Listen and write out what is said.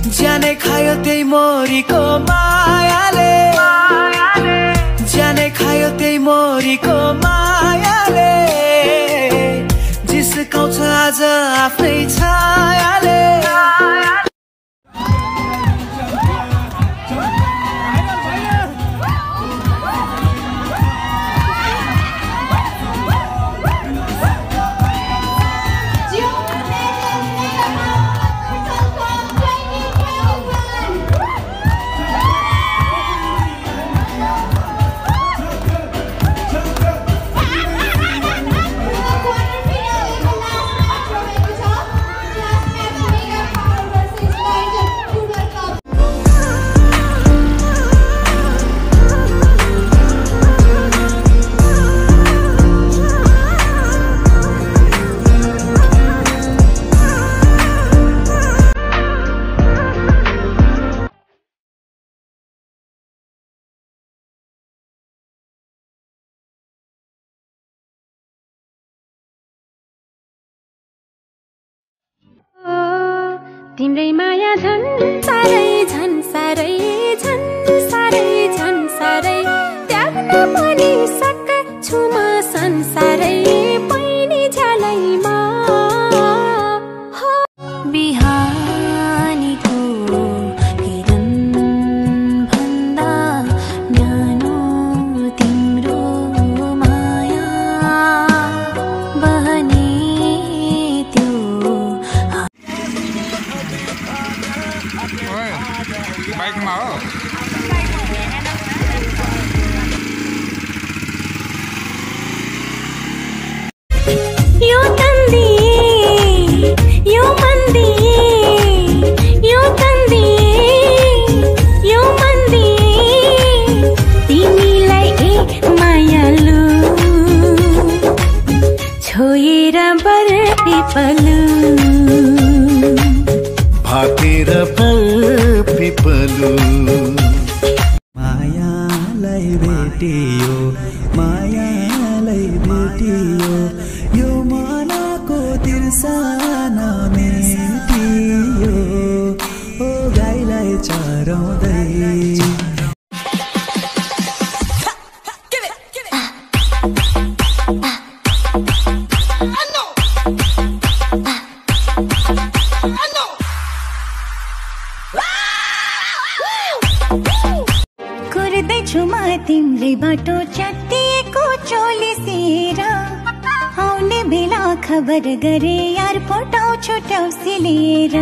ज्यानै खायो त्यही मोरीको मायाले। ज्यानै खायो त्यही मोरीको मायाले। जिस्काउँछ आज आफ्नै छायाले तिम्रै माया झन् साह्रै झन् साह्रै झन् साह्रै झन् साह्रै त्याग्न ए मायालु छोएर बर्फी पिपलु मायालाई भेटियो मायालाई भेटियो यो मनको तिर्साना मेटियो। ओ गाईलाई चराउँदै। कुर्दैछु म तिम्रै बाटो च्यातिएको चोली सिएर। आउने बेला खबर गरे यार पठाउँछु ट्याउसी लिएर।